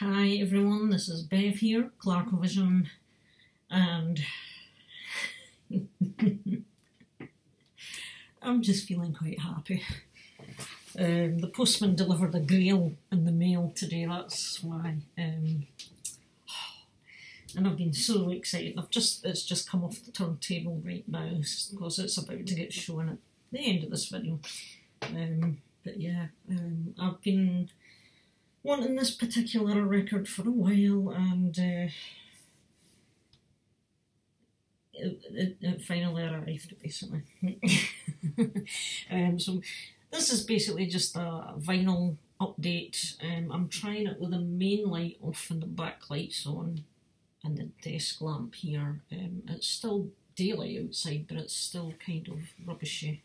Hi everyone, this is Bev here, ClarkOVision, and I'm just feeling quite happy. Um, the postman delivered a grail in the mail today, that's why. Um, and I've been so excited. I've just it's just come off the turntable right now because it's about to get shown at the end of this video. Um, but yeah, um, I've been wanting this particular record for a while and uh, it, it, it, finally arrived basically. um, so this is basically just a vinyl update. Um, I'm trying it with the main light off and the back lights on and the desk lamp here. Um, it's still daylight outside but it's still kind of rubbishy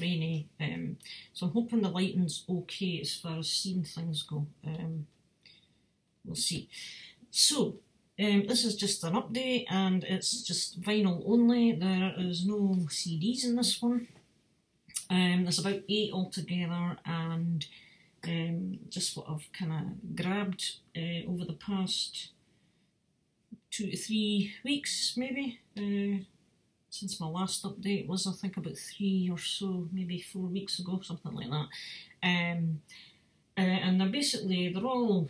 rainy. Um, so I'm hoping the lighting's okay as far as seeing things go. Um, we'll see. So, um, this is just an update and it's just vinyl only. There is no CDs in this one. Um, there's about eight altogether and um, just what I've kind of grabbed uh, over the past two to three weeks maybe. Uh, since my last update was I think about three or so, maybe four weeks ago, something like that. Um, uh, and they're basically, they're all,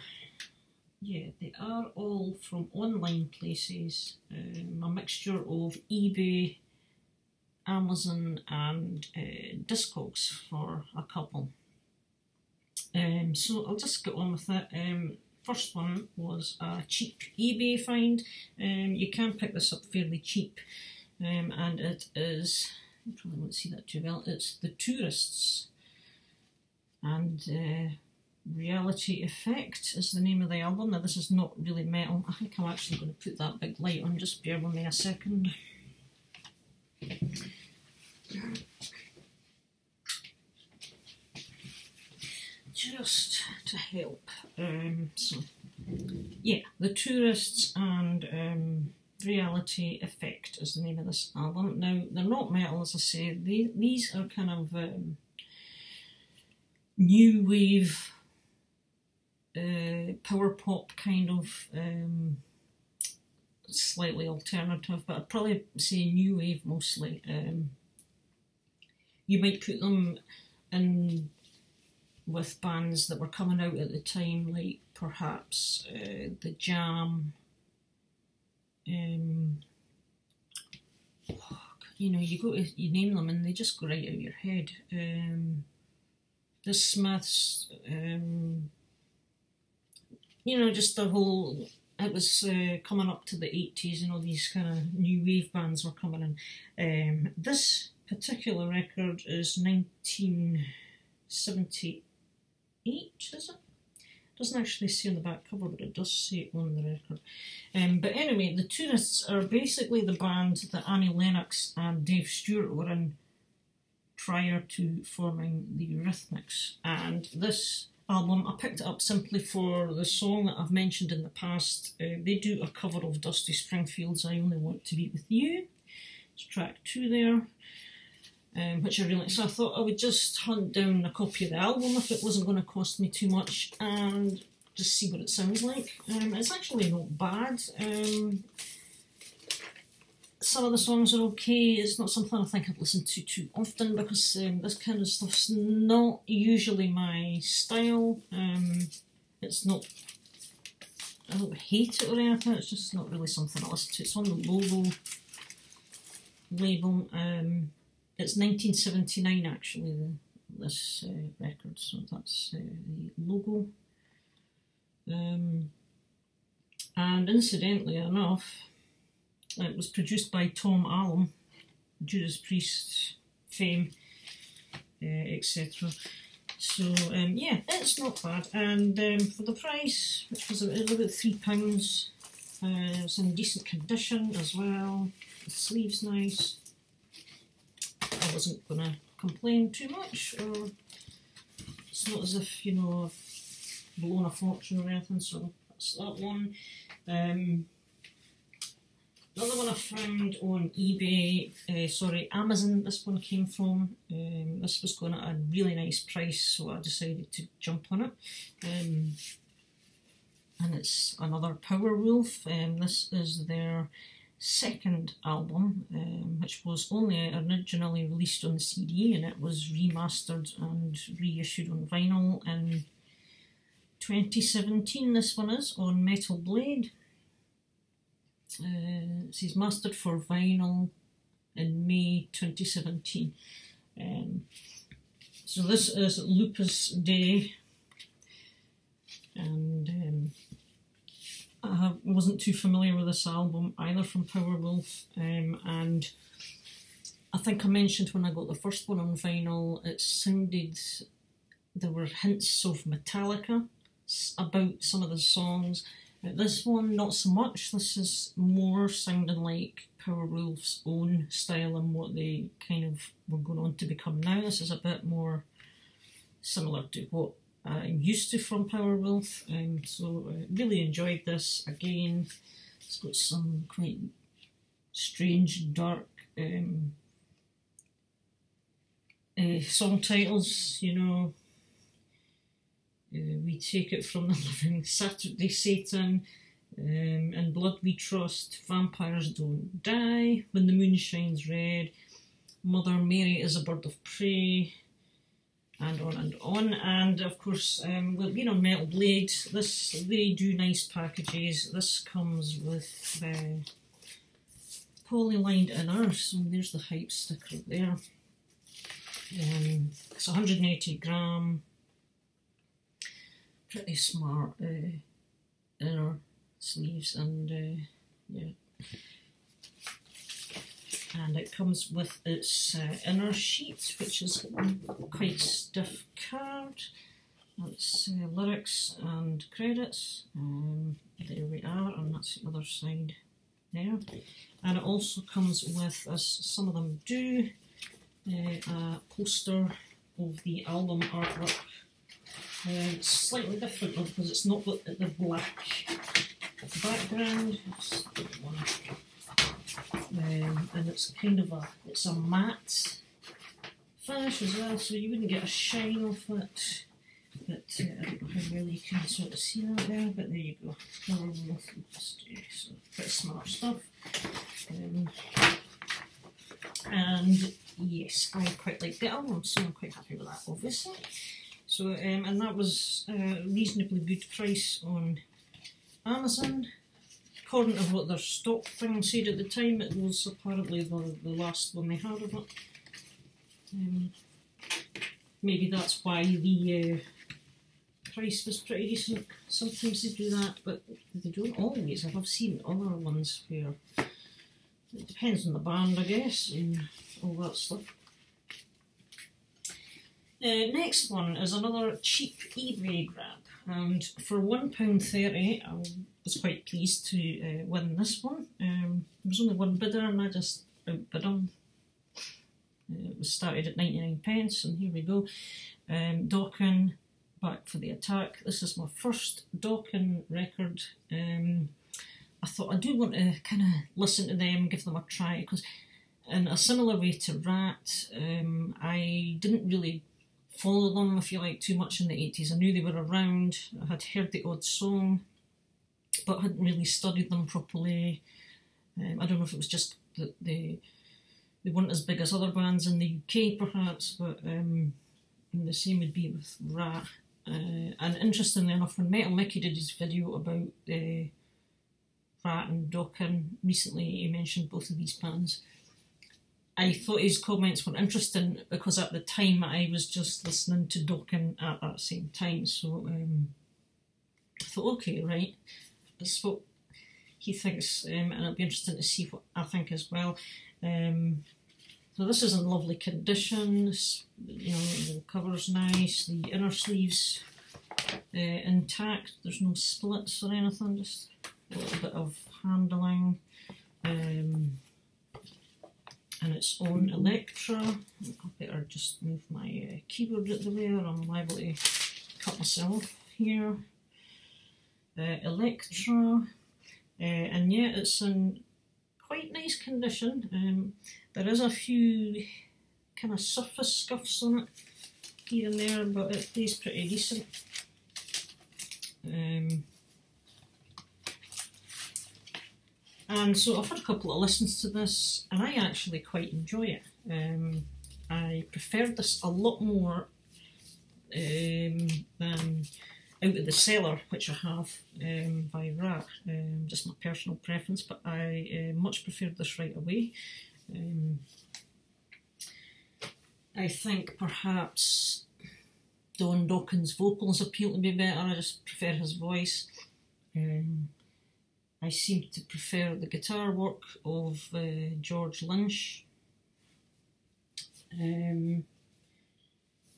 yeah, they are all from online places, um, a mixture of eBay, Amazon and uh, Discogs for a couple. Um, so I'll just get on with it. Um, first one was a cheap eBay find. Um, you can pick this up fairly cheap um, and it is, you probably won't see that too well, it's The Tourists. And uh, Reality Effect is the name of the album. Now this is not really metal. I think I'm actually going to put that big light on, just bear with me a second. Just to help. Um, so, yeah, The Tourists and um, Reality Effect is the name of this album. Now, they're not metal, as I say. These are kind of um, new wave, uh, power pop kind of, um, slightly alternative, but I'd probably say new wave mostly. Um, you might put them in with bands that were coming out at the time, like perhaps uh, The Jam, um, you know, you go to, you name them and they just go right out of your head. Um, the Smiths, um, you know, just the whole, it was uh, coming up to the 80s and all these kind of new wave bands were coming in. Um, this particular record is 1978, is it? Doesn't actually say on the back cover, but it does say on the record. Um, but anyway, the Tourists are basically the band that Annie Lennox and Dave Stewart were in prior to forming the Eurythmics. And this album, I picked it up simply for the song that I've mentioned in the past. Uh, they do a cover of Dusty Springfield's I Only Want to Be With You. It's track two there um, which I really like. So I thought I would just hunt down a copy of the album if it wasn't going to cost me too much and just see what it sounds like. Um, it's actually not bad. Um, some of the songs are okay. It's not something I think I'd listen to too often because um, this kind of stuff's not usually my style. Um, it's not. I don't hate it or anything. It's just not really something I listen to. It's on the logo label. Um, it's 1979 actually, the, this uh, record, so that's uh, the logo. Um, and incidentally enough, it was produced by Tom Allom, Judas Priest fame, uh, etc. So um, yeah, it's not bad. And um, for the price, which was about, about three pounds, uh, it's in decent condition as well. The sleeve's nice. Wasn't going to complain too much. Or it's not as if, you know, I've blown a fortune or anything, so that's that one. Um, the other one I found on eBay, uh, sorry, Amazon, this one came from. Um, this was going at a really nice price, so I decided to jump on it. Um, and it's another Powerwolf. Um, this is their second album, um, which was only originally released on CD and it was remastered and reissued on vinyl in 2017. This one is on Metal Blade. Uh, it says mastered for vinyl in May 2017. Um, so this is Lupus Dei and um, I wasn't too familiar with this album either from Powerwolf, um, and I think I mentioned when I got the first one on vinyl, it sounded there were hints of Metallica about some of the songs. This one, not so much. This is more sounding like Powerwolf's own style and what they kind of were going on to become now. This is a bit more similar to what I'm used to from Powerwolf, and so I really enjoyed this. Again, it's got some quite strange, dark um, uh, song titles, you know. Uh, we take it from the living Saturday Satan, um, In Blood We Trust, Vampires Don't Die, When the Moon Shines Red, Mother Mary is a Bird of Prey, and on and on. And of course, um, we've been on Metal Blade. This they do nice packages. This comes with uh, polylined inners. So there's the hype sticker there. Um, it's 180 gram. Pretty smart uh, inner sleeves and uh, yeah and it comes with its uh, inner sheet which is quite stiff card. That's uh, lyrics and credits. Um, there we are and that's the other side there. And it also comes with as some of them do uh, a poster of the album artwork. It's slightly different because it's not the, the black background um, and it's kind of a it's a matte finish as well, so you wouldn't get a shine off it. But uh, I don't know how well you can sort of see that there, but there you go. So pretty smart stuff. Um, and yes, I quite like the album, so I'm quite happy with that, obviously. So, um, and that was a reasonably good price on Amazon according to what their stock thing said at the time, it was apparently the, the last one they had of it. Um, maybe that's why the uh, price was pretty decent. Sometimes they do that, but they don't always. I have seen other ones where it depends on the band, I guess, and all that stuff. Uh, next one is another cheap eBay grab, and for £1.30 I was quite pleased to uh, win this one. Um, there was only one bidder and I just outbid him. Uh, it was started at 99 pence and here we go. Um, Dokken, Back for the Attack. This is my first Dokken record. Um, I thought I do want to kind of listen to them, give them a try because in a similar way to Ratt, um, I didn't really follow them, I feel like, too much in the 80s. I knew they were around, I had heard the odd song, but hadn't really studied them properly. Um, I don't know if it was just that they they weren't as big as other bands in the UK, perhaps, but um, the same would be with Ratt. Uh, and interestingly enough, when Metal Mickey did his video about uh, Ratt and Dokken recently, he mentioned both of these bands. I thought his comments were interesting because at the time I was just listening to Dokken at that same time, so um, I thought, okay, right, that's what he thinks, um, and it'll be interesting to see what I think as well. Um, so this is in lovely conditions. You know, the cover's nice. The inner sleeves uh, intact. There's no splits or anything. Just a little bit of handling. Um, and its own Elektra. I better just move my uh, keyboard out the way or I'm liable to cut myself here uh, Elektra, uh, and yeah, it's in quite nice condition. Um, there is a few kind of surface scuffs on it here and there, but it pretty decent. Um, and so I've had a couple of listens to this, and I actually quite enjoy it. Um, I prefer this a lot more um, than Out of the Cellar, which I have um, by Ratt. Um, just my personal preference, but I uh, much preferred this right away. Um, I think perhaps Don Dokken's vocals appeal to me better. I just prefer his voice. Um, I seem to prefer the guitar work of uh, George Lynch. Um,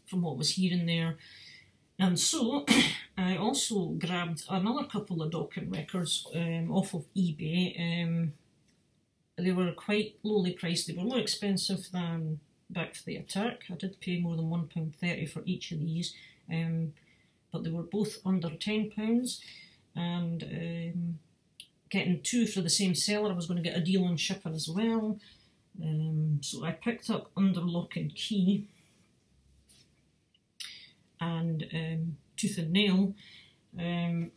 from what was here and there. And so I also grabbed another couple of Dokken records um, off of eBay. Um, they were quite lowly priced. They were more expensive than Back for the Attack. I did pay more than £1.30 for each of these, um, but they were both under £10. And um, getting two for the same seller, I was going to get a deal on shipping as well. Um, so I picked up Under Lock and Key and um, Tooth and Nail. Um,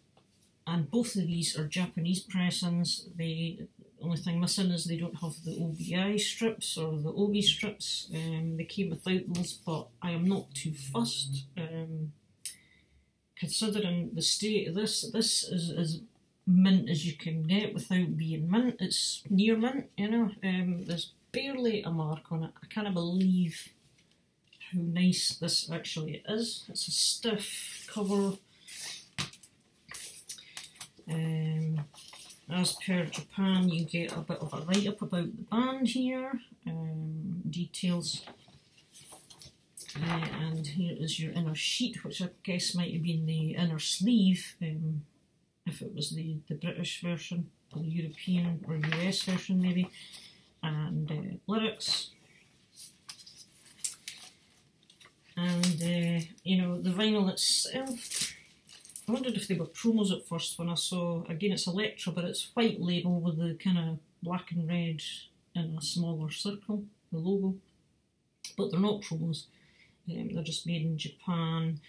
and both of these are Japanese pressings. The only thing missing is they don't have the OBI strips or the OB strips. Um, they came without those, but I am not too fussed. Um, considering the state this, this is as mint as you can get without being mint. It's near mint, you know. Um, there's barely a mark on it. I can't believe how nice this actually is. It's a stiff cover. Um, as per Japan, you get a bit of a write up about the band here, um, details. Uh, and here is your inner sheet, which I guess might have been the inner sleeve um, if it was the, the British version, or the European or US version, maybe. And uh, lyrics. And, uh, you know, the vinyl itself I wondered if they were promos at first when I saw, again it's Elektra, but it's white label with the kind of black and red in a smaller circle, the logo. But they're not promos, um, they're just made in Japan,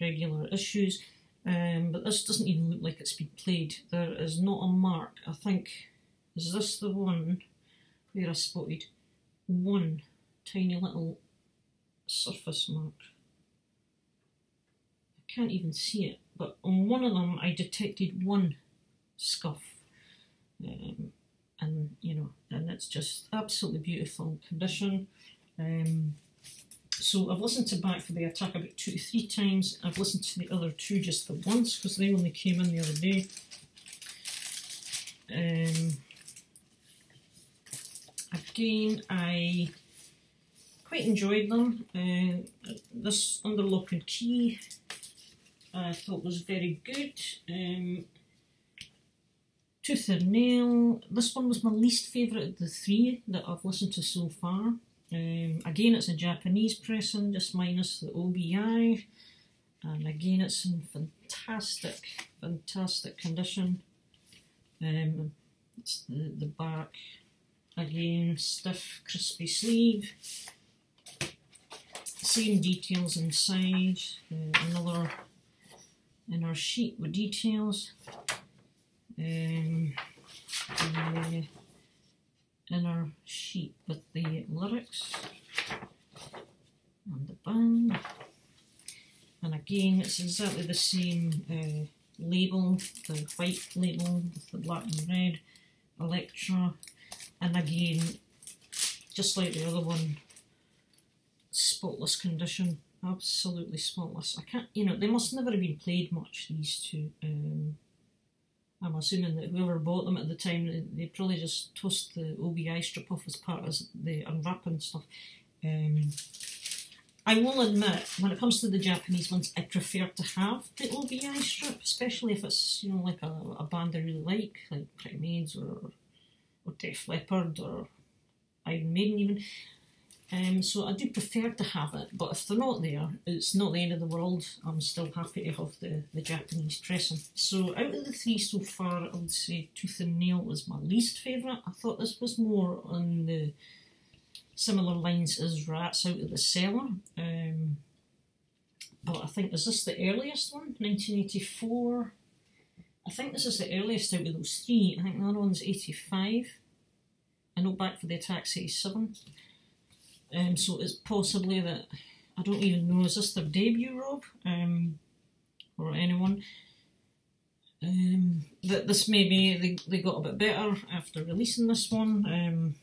regular issues. Um, but this doesn't even look like it's been played. There is not a mark. I think, is this the one where I spotted one tiny little surface mark? I can't even see it but on one of them I detected one scuff. Um, and you know, and it's just absolutely beautiful condition. Um, so I've listened to Back for the Attack about two to three times. I've listened to the other two just the once because they only came in the other day. Um, again, I quite enjoyed them. Uh, this Under Lock and Key I thought was very good. Um, Tooth and Nail, this one was my least favourite of the three that I've listened to so far. Um, again, it's a Japanese pressing, just minus the OBI. And again, it's in fantastic, fantastic condition. Um, it's the, the back, again, stiff, crispy sleeve. Same details inside, uh, another in our sheet with details. Um, the, in our sheet with the lyrics and the band. And again, it's exactly the same uh, label, the white label with the black and red, Elektra. And again, just like the other one, spotless condition absolutely spotless. I can't, you know, they must never have been played much, these two. Um, I'm assuming that whoever bought them at the time, they, probably just tossed the OBI strip off as part of the unwrapping stuff. Um, I will admit, when it comes to the Japanese ones, I prefer to have the OBI strip, especially if it's, you know, like a, a band I really like, like Primates or, or Def Leppard or Iron Maiden even. Um, so I do prefer to have it, but if they're not there, it's not the end of the world. I'm still happy to have the, the Japanese pressing. So out of the three so far, I would say Tooth and Nail was my least favourite. I thought this was more on the similar lines as Ratt's Out of the Cellar. Um, but I think, is this the earliest one? 1984? I think this is the earliest out of those three. I think other one's 85. I know Back for the Attack's 87. Um, so it's possibly that, I don't even know, is this their debut, Rob? Um, or anyone? Um, that this maybe they, they got a bit better after releasing this one. Um,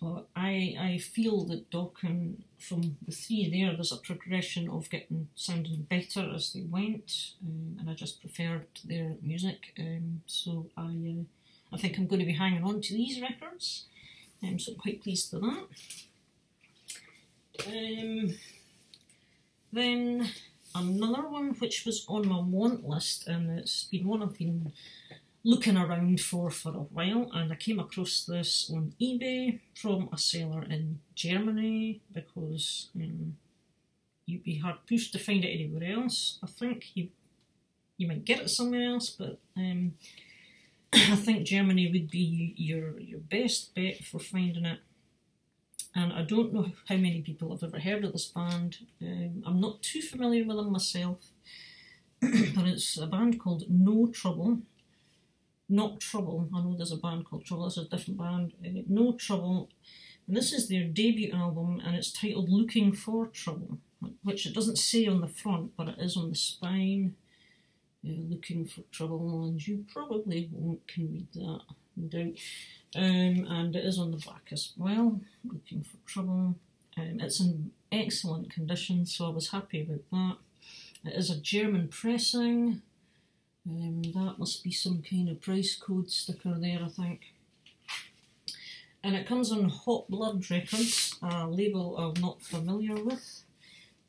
but I I feel that Dokken from the three there, there's a progression of getting sounding better as they went, um, and I just preferred their music. Um, so I uh, I think I'm going to be hanging on to these records. Um, so I'm quite pleased with that. Um, then another one which was on my want list, and it's been one I've been looking around for for a while, and I came across this on eBay from a seller in Germany because um, you'd be hard pushed to find it anywhere else. I think you you might get it somewhere else, but um, I think Germany would be your your best bet for finding it. And I don't know how many people have ever heard of this band. Um, I'm not too familiar with them myself, but it's a band called No Trouble. Not Trouble. I know there's a band called Trouble. This is a different band. Uh, no Trouble. And this is their debut album, and it's titled Looking for Trouble, which it doesn't say on the front, but it is on the spine. Uh, looking for trouble, and you probably won't can read that, no doubt. Um, and it is on the back as well. Looking for trouble. Um, it's in excellent condition, so I was happy about that. It is a German pressing. Um, that must be some kind of price code sticker there, I think. And it comes on Hot Blood Records, a label I'm not familiar with.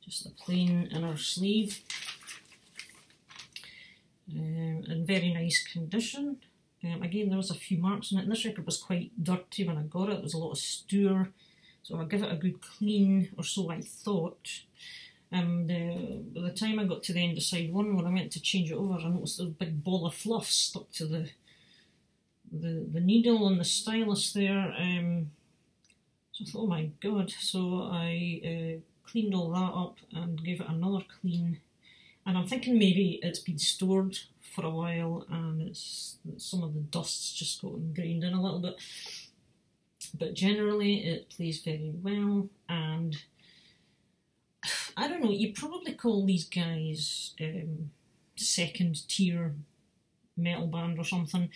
Just a plain inner sleeve. Um, in very nice condition. Um, again, there was a few marks on it. And this record was quite dirty when I got it. There was a lot of stour. So I'll give it a good clean, or so I thought. And uh, by the time I got to the end of side one, when I went to change it over, I noticed a big ball of fluff stuck to the the, the needle and the stylus there. Um, so I thought, oh my god. So I uh, cleaned all that up and gave it another clean. And I'm thinking maybe it's been stored for a while and it's some of the dust's just got ingrained in a little bit. But generally, it plays very well and I don't know, you probably call these guys um, second tier metal band or something.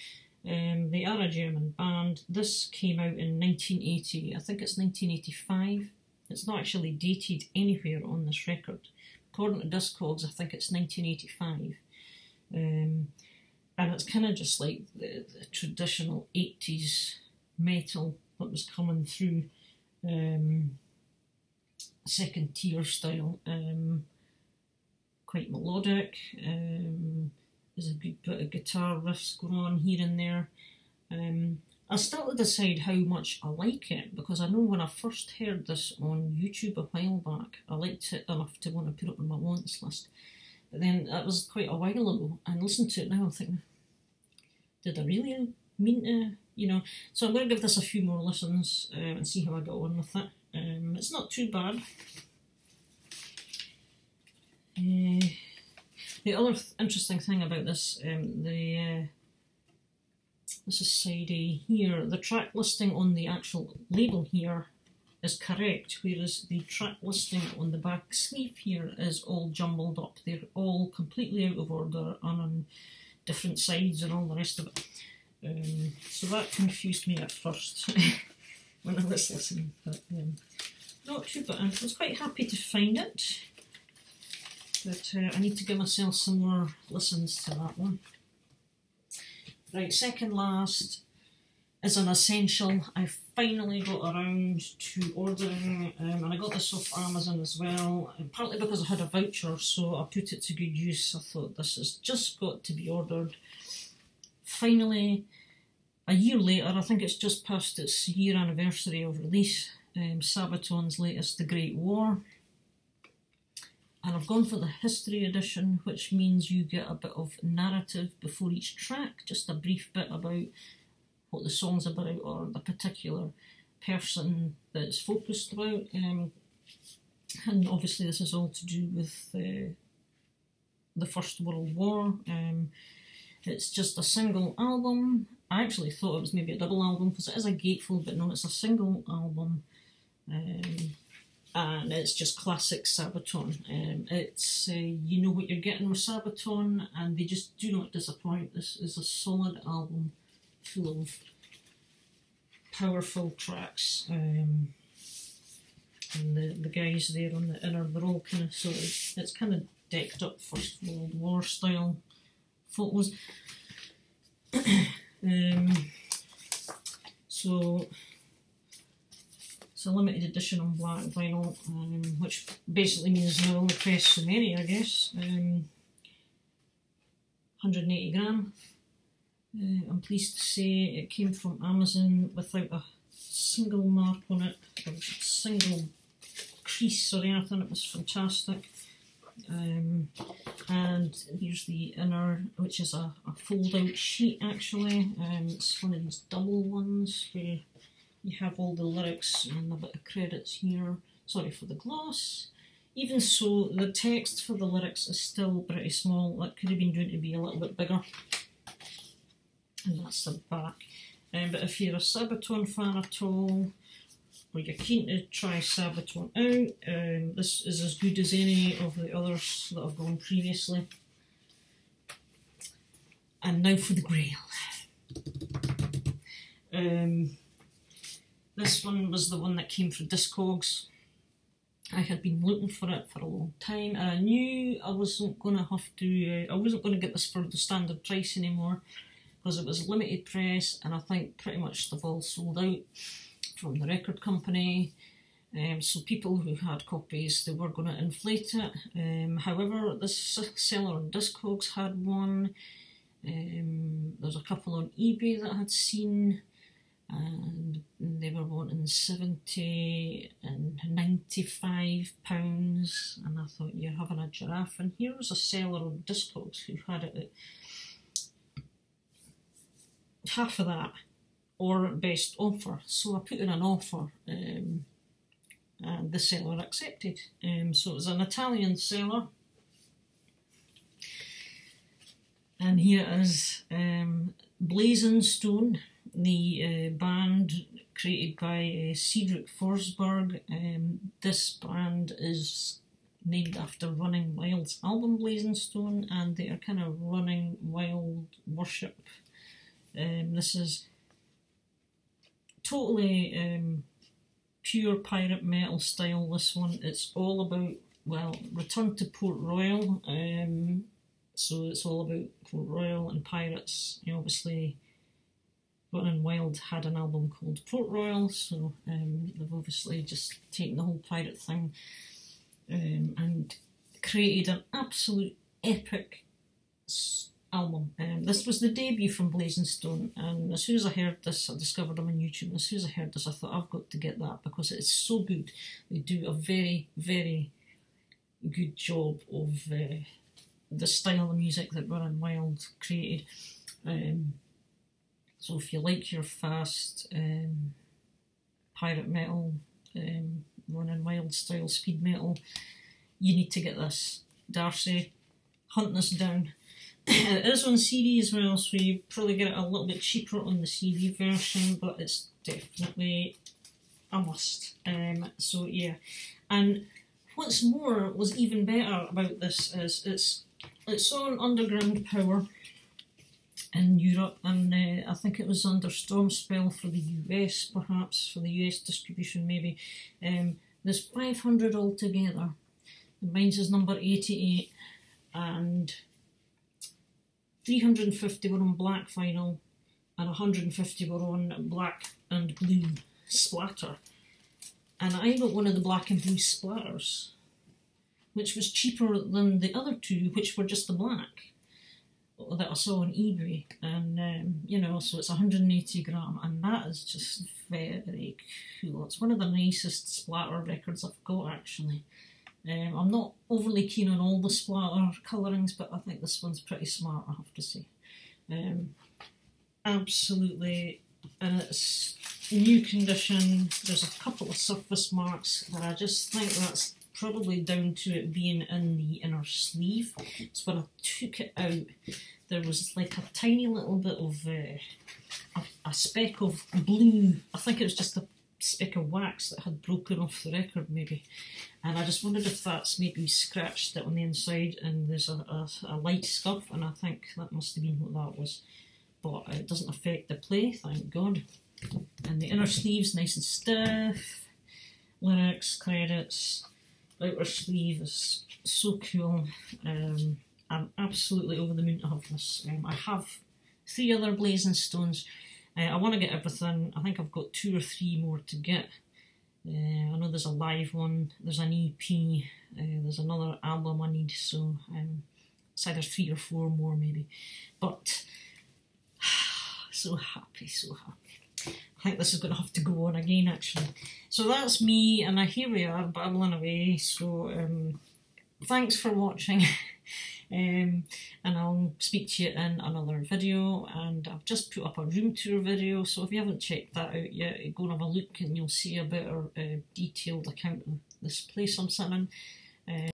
Um, they are a German band. This came out in 1980. I think it's 1985. It's not actually dated anywhere on this record. According to Discogs, I think it's 1985. Um, and it's kind of just like the, the, traditional 80s metal that was coming through. Um, second tier style. Um, quite melodic. Um, there's a good bit of guitar riffs going on here and there. I still to decide how much I like it because I know when I first heard this on YouTube a while back, I liked it enough to want to put it on my wants list. But then that was quite a while ago, and listen to it now, I'm thinking, did I really mean to, you know? So I'm going to give this a few more listens uh, and see how I go on with it. Um, it's not too bad. Uh, the other th interesting thing about this, um, the uh, this is side A here. The track listing on the actual label here is correct, whereas the track listing on the back sleeve here is all jumbled up. They're all completely out of order and on different sides and all the rest of it. Um, so that confused me at first. when I was listening, but um, not too bad. I was quite happy to find it, but uh, I need to give myself some more listens to that one. Right, second last is an essential. I finally got around to ordering, um, and I got this off Amazon as well, and partly because I had a voucher, so I put it to good use. I thought this has just got to be ordered. Finally, a year later, I think it's just past its year anniversary of release, um, Sabaton's latest The Great War. And I've gone for the history edition, which means you get a bit of narrative before each track, just a brief bit about what the song's about or the particular person that it's focused about. Um, and obviously, this is all to do with uh, the First World War. Um, It's just a single album. I actually thought it was maybe a double album because it is a gatefold, but no, it's a single album. Um, and it's just classic Sabaton. Um, it's uh, you know what you're getting with Sabaton, and they just do not disappoint. This is a solid album, full of powerful tracks. Um, and the, the guys there on the inner, they're all kind of sort of, it's kind of decked up First World War style photos. um, so it's a limited edition on black vinyl, um, which basically means no only press so many, I guess. Um, 180 gram. Uh, I'm pleased to say it came from Amazon without a single mark on it, a single crease or anything. It was fantastic. Um, and here's the inner, which is a, a fold out sheet actually. Um, it's one of these double ones where you have all the lyrics and a bit of credits here. Sorry for the gloss. Even so, the text for the lyrics is still pretty small. That could have been doing to be a little bit bigger. And that's the back. Um, but if you're a Sabaton fan at all, or you're keen to try Sabaton out, um, this is as good as any of the others that have gone previously. And now for the Grail. Um, this one was the one that came from Discogs. I had been looking for it for a long time, and I knew I wasn't going to have to. Uh, I wasn't going to get this for the standard price anymore because it was limited press, and I think pretty much they've all sold out from the record company. Um, so people who had copies, they were going to inflate it. Um, however, this seller on Discogs had one. Um, there's a couple on eBay that I had seen and they were wanting 70 and 95 pounds and I thought you're having a giraffe and here was a seller on Discogs who had it at half of that or best offer. So I put in an offer um, and the seller accepted. Um, so it was an Italian seller. And here is um, Blazon Stone the uh, band created by uh, Cedric Forsberg. Um, this band is named after Running Wild's album Blazon Stone, and they are kind of running wild worship. Um, this is totally um, pure pirate metal style. This one, it's all about well, return to Port Royal. Um, so it's all about Port Royal and pirates. You obviously Running Wild had an album called Port Royal, so um, they've obviously just taken the whole pirate thing um, and created an absolute epic album. Um, this was the debut from Blazon Stone, and as soon as I heard this, I discovered them on YouTube. And as soon as I heard this, I thought I've got to get that because it is so good. They do a very, very good job of uh, the style of music that Running Wild created. Um, so if you like your fast um, pirate metal, um, running wild style speed metal, you need to get this. Darcy, hunt this down. it is on CD as well, so you probably get it a little bit cheaper on the CD version, but it's definitely a must. Um, so yeah, and what's more was even better about this is it's it's on Underground Power in Europe, and uh, I think it was under Stormspell for the US, perhaps for the US distribution, maybe. Um, there's 500 altogether. The Mine's is number 88, and 350 were on black vinyl, and 150 were on black and blue splatter. And I got one of the black and blue splatters, which was cheaper than the other two, which were just the black that I saw on eBay, and um, you know, so it's 180 gram, and that is just very cool. It's one of the nicest splatter records I've got actually. Um, I'm not overly keen on all the splatter colourings, but I think this one's pretty smart, I have to say. Um, absolutely, and it's new condition. There's a couple of surface marks, but I just think that's probably down to it being in the inner sleeve. So when I took it out, there was like a tiny little bit of uh, a, a speck of blue. I think it was just a speck of wax that had broken off the record, maybe. And I just wondered if that's maybe scratched it on the inside and there's a, a, a light scuff, and I think that must have been what that was. But it doesn't affect the play, thank God. And the inner sleeve's nice and stiff. Lyrics, credits, outer sleeve is so cool. Um, I'm absolutely over the moon to have this. Um, I have three other Blazon Stones. Uh, I want to get everything. I think I've got two or three more to get. Uh, I know there's a live one, there's an EP, uh, there's another album I need, so um, it's either three or four more maybe. But so happy, so happy. I think this is going to have to go on again actually. So that's me, and here we are babbling away. So um, thanks for watching. Um, and I'll speak to you in another video and I've just put up a room tour video so if you haven't checked that out yet go and have a look and you'll see a better uh, detailed account of this place I'm sitting in. Uh,